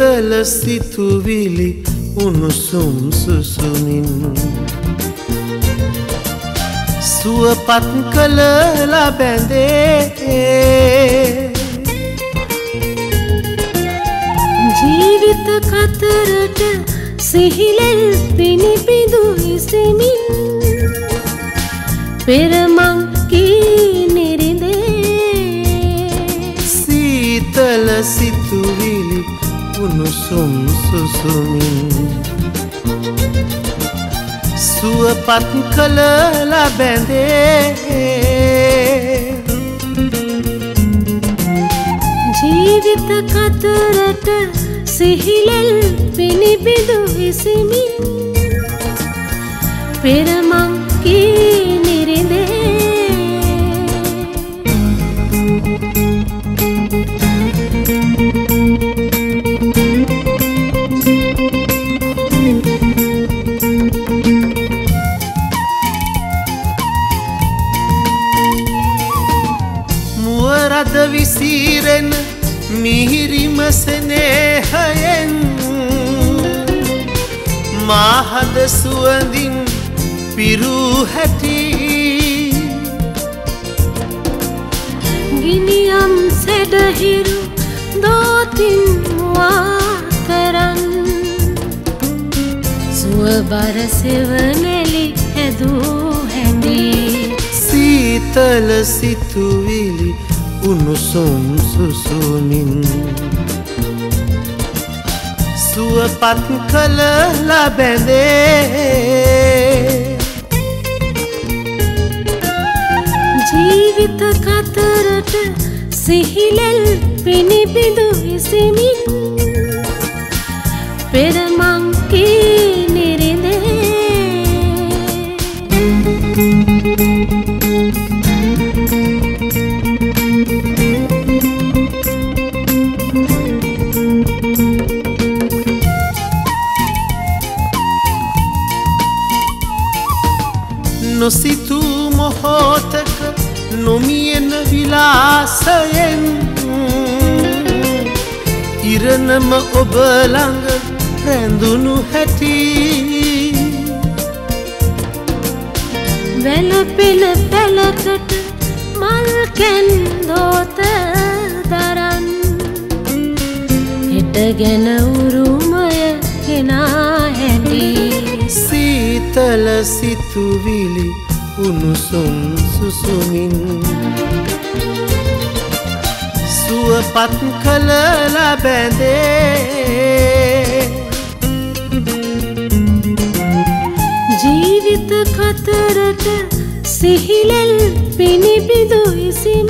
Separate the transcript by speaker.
Speaker 1: සීතල සිතුවිලි උණුසුම් සුසුමින් සුවපත් කළ ලබැඳේ
Speaker 2: ජීවිත කතරට සිහිලෙල් පිණිපිදු ඉසෙමින් පෙරමං කී
Speaker 1: උණුසුම් සුසුමින් සුවපත් කළ ලබැඳේ
Speaker 2: ජීවිත කතරට සිහිලෙල් පිණිබිදු විසිමින්
Speaker 1: විසීරෙන මිහිරිමසනේහයෙන් මාහද සුවඳින් පිරූ හැටි.
Speaker 2: ගිනියම් සෙඩහිරු දෝතින් වා කරන් සුවබර සෙවනෙලි හැදූ හැඩී
Speaker 1: සීතල සිතුවිලි උණුසුම් සුසුමින් සුවපත් කළ ලබැඳේ
Speaker 2: ජීවිත කතරට සිහිලෙල් පිණිබිඳු විසිමින් පෙරමංකී නිරිදේ
Speaker 1: නොසිතූ මොහෝතක නොමියෙන විලාසයෙන්. ඉරණම ඔබළඟ රැඳුණු හැටි.
Speaker 2: වැලපෙන පැලකට මල්කැන් දෝත දරන්. හෙට ගැන උරුමය කෙනා හැඩී
Speaker 1: සීතල සිතුවිලි උණුසුම් සුසුමින් සුවපත් කළ ලබැඳේ
Speaker 2: ජීවිත කතරට සිහිලෙල් පිණිබිදු ඉසිමින් පෙරම